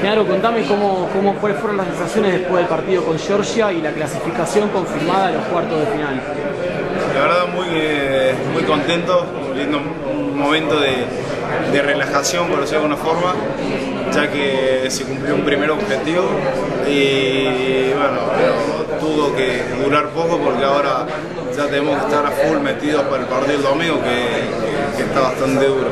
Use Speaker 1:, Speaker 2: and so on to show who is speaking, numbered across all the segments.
Speaker 1: Claro, contame cómo, cómo, cuáles fueron las sensaciones después del partido con Georgia y la clasificación confirmada a los cuartos de final.
Speaker 2: La verdad muy, eh, muy contento, un momento de, relajación, por decirlo de alguna forma, ya que se cumplió un primer objetivo y bueno, tuvo que durar poco porque ahora ya tenemos que estar a full metidos para el partido del domingo que está bastante duro.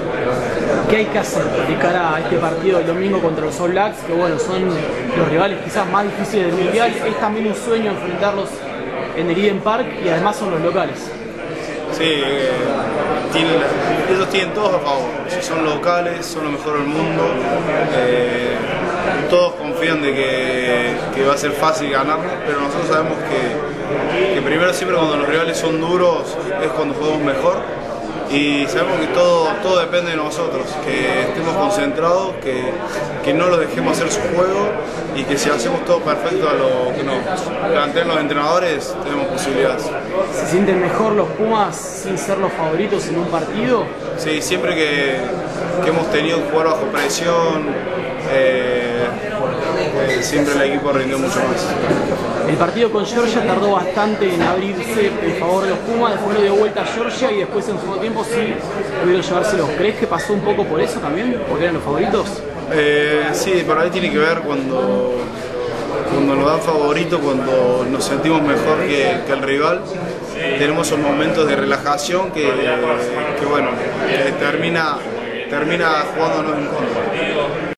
Speaker 1: ¿Qué hay que hacer de cara a este partido del domingo contra los All Blacks? Que bueno, son los rivales quizás más difíciles del Mundial. Es también un sueño enfrentarlos en el Eden Park y además son los locales.
Speaker 2: Sí, eh, tienen, ellos tienen todos a favor. Son locales, son lo mejor del mundo. Eh, todos confían de que, va a ser fácil ganarnos, pero nosotros sabemos que primero siempre cuando los rivales son duros es cuando jugamos mejor y sabemos que todo, todo depende de nosotros, que estemos concentrados, que, que no los dejemos hacer su juego y que si hacemos todo perfecto a lo que nos plantean los entrenadores, tenemos posibilidades.
Speaker 1: ¿Se sienten mejor los Pumas sin ser los favoritos en un partido?
Speaker 2: Sí, siempre que, que hemos tenido que jugar bajo presión, siempre el equipo rindió mucho más.
Speaker 1: El partido con Georgia tardó bastante en abrirse en favor de los Pumas, después lo dio vuelta a Georgia y después en su segundo tiempo sí pudieron llevárselos. ¿Crees que pasó un poco por eso también? ¿Porque eran los favoritos?
Speaker 2: Eh, sí, por ahí tiene que ver cuando, cuando nos dan favorito, cuando nos sentimos mejor que, que el rival. Tenemos esos momentos de relajación que, que bueno, que termina, termina jugándonos en contra.